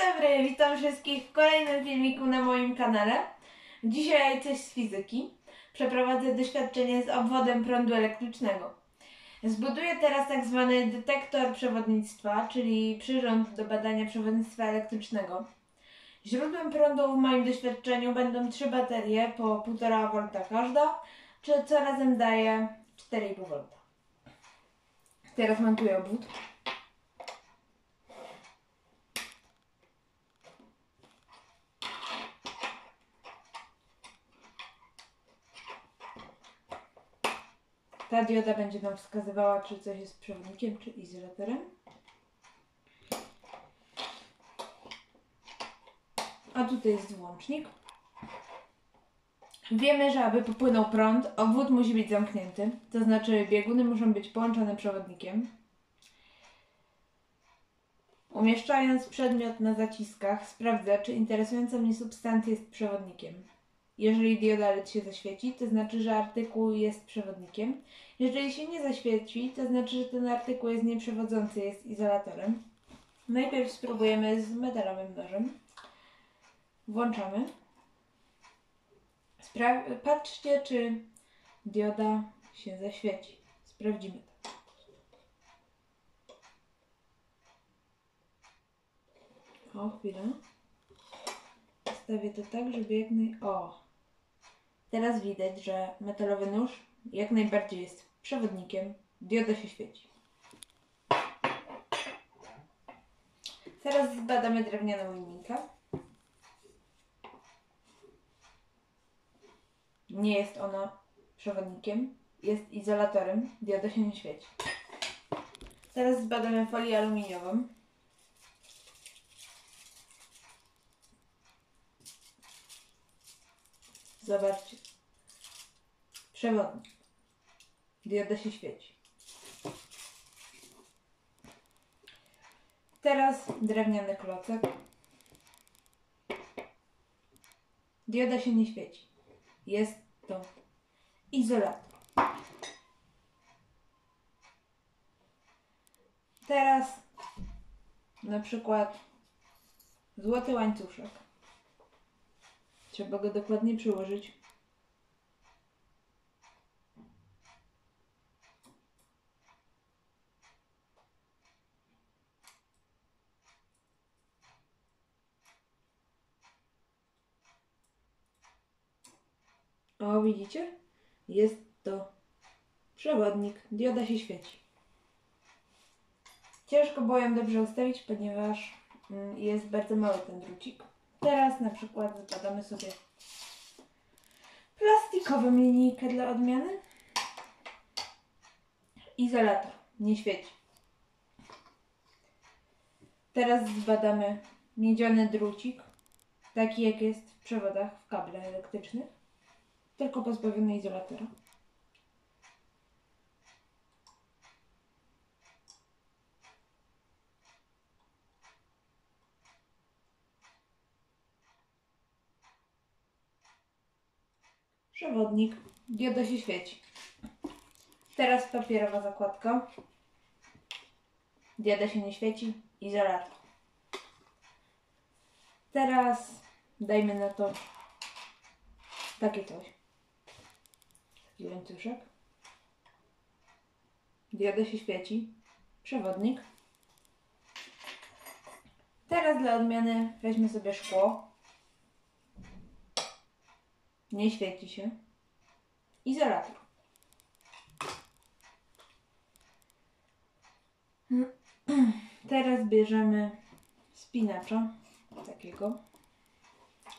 dobry, witam wszystkich w kolejnym filmiku na moim kanale. Dzisiaj coś z fizyki. Przeprowadzę doświadczenie z obwodem prądu elektrycznego. Zbuduję teraz tak zwany detektor przewodnictwa, czyli przyrząd do badania przewodnictwa elektrycznego. Źródłem prądu w moim doświadczeniu będą trzy baterie po 1,5 V każda, czy co razem daje 4,5 V. Teraz montuję obwód. Ta dioda będzie nam wskazywała, czy coś jest przewodnikiem, czy izolatorem. A tutaj jest włącznik. Wiemy, że aby popłynął prąd, obwód musi być zamknięty, to znaczy bieguny muszą być połączone przewodnikiem. Umieszczając przedmiot na zaciskach, sprawdzę, czy interesująca mnie substancja jest przewodnikiem. Jeżeli dioda LED się zaświeci, to znaczy, że artykuł jest przewodnikiem. Jeżeli się nie zaświeci, to znaczy, że ten artykuł jest nieprzewodzący, jest izolatorem. Najpierw spróbujemy z metalowym nożem. Włączamy. Spra- patrzcie, czy dioda się zaświeci. Sprawdzimy to. O, chwilę. Stawię to tak, żeby jak naj... O! Teraz widać, że metalowy nóż jak najbardziej jest przewodnikiem. Dioda się świeci. Teraz zbadamy drewnianą linijkę. Nie jest ona przewodnikiem, jest izolatorem. Dioda się nie świeci. Teraz zbadamy folię aluminiową. Zobaczcie. Przewodnik. Dioda się świeci. Teraz drewniany klocek. Dioda się nie świeci. Jest to izolator. Teraz na przykład złoty łańcuszek. Trzeba go dokładnie przyłożyć. O, widzicie? Jest to przewodnik. Dioda się świeci. Ciężko było ją dobrze ustawić, ponieważ mm, jest bardzo mały ten drucik. Teraz na przykład zakładamy sobie plastikową linijkę dla odmiany. Izolator, nie świeci. Teraz zbadamy miedziany drucik, taki jak jest w przewodach w kablach elektrycznych, tylko pozbawiony izolatora. Przewodnik. Dioda się świeci. Teraz papierowa zakładka. Dioda się nie świeci. Izolator. Teraz dajmy na to takie coś. Taki łańcuszek. Dioda się świeci. Przewodnik. Teraz dla odmiany weźmy sobie szkło. Nie świeci się. Izolator. Teraz bierzemy spinacza takiego.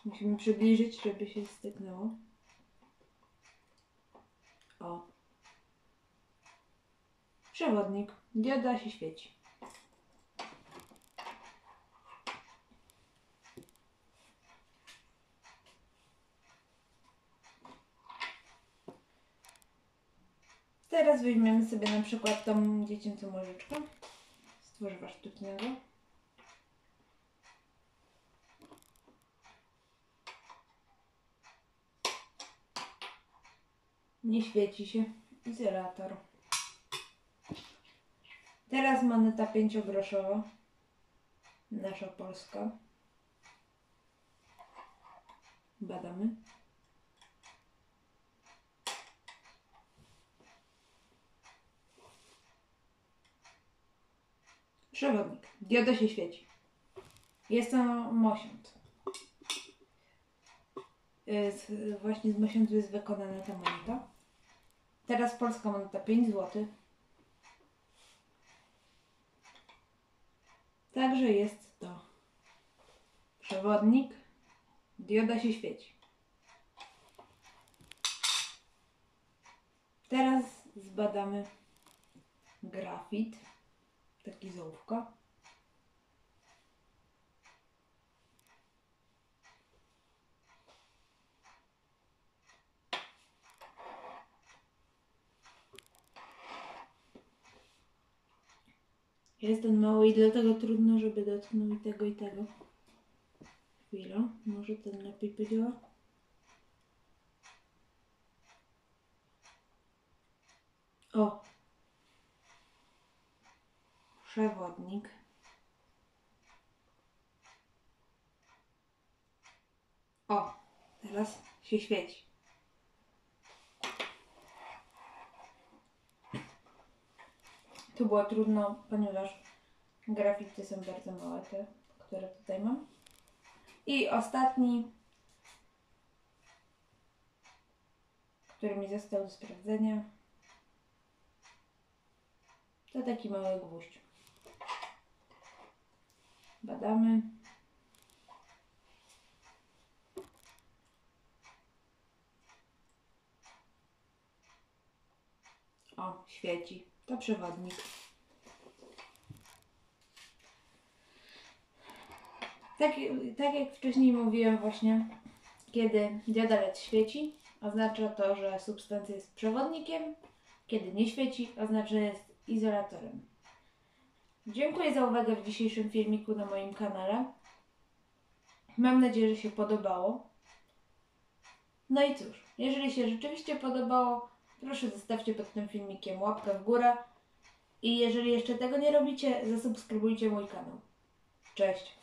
Musimy przybliżyć, żeby się styknęło. O. Przewodnik. Dioda się świeci. Teraz weźmiemy sobie na przykład tą dziecięcą łyżeczkę z tworzywa sztucznego. Nie świeci się izolator. Teraz moneta 5-groszowa, nasza polska. Badamy. Przewodnik. Dioda się świeci. Jest to mosiąd. Z, właśnie z mosiądzu jest wykonana ta moneta. Teraz polska moneta 5 zł. Także jest to przewodnik. Dioda się świeci. Teraz zbadamy grafit. Taki z ołówka. Jest mały i dlatego trudno, żeby dotknął i tego i tego. Chwila, może ten lepiej podziała? O! Przewodnik. O! Teraz się świeci. Tu było trudno, ponieważ grafity są bardzo małe, te, które tutaj mam. I ostatni, który mi został do sprawdzenia, to taki mały gwóźdź. Badamy. O, świeci. To przewodnik. Tak, tak jak wcześniej mówiłem właśnie, kiedy dioda LED świeci, oznacza to, że substancja jest przewodnikiem, kiedy nie świeci, oznacza, że jest izolatorem. Dziękuję za uwagę w dzisiejszym filmiku na moim kanale. Mam nadzieję, że się podobało. No i cóż, jeżeli się rzeczywiście podobało, proszę zostawcie pod tym filmikiem łapkę w górę. I jeżeli jeszcze tego nie robicie, zasubskrybujcie mój kanał. Cześć!